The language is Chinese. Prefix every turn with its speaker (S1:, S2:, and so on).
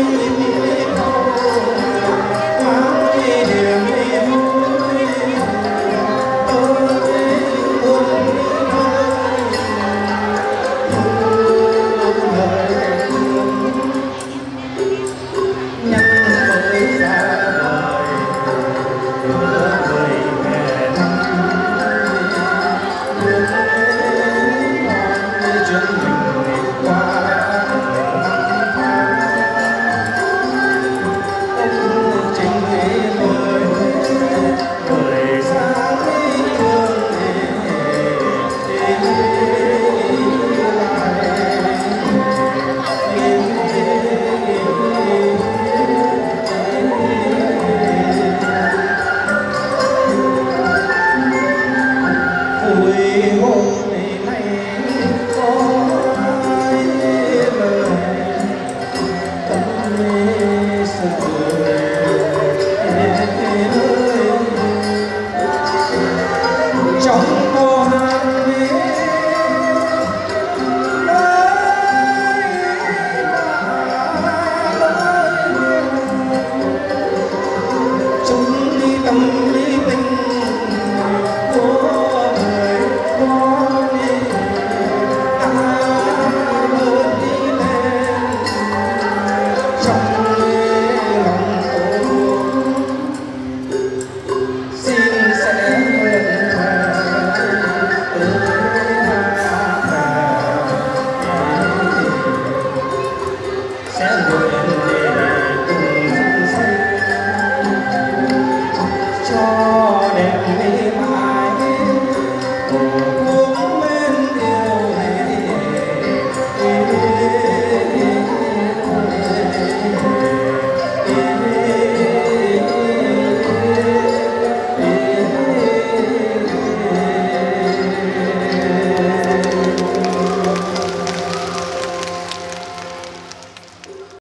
S1: Música 叫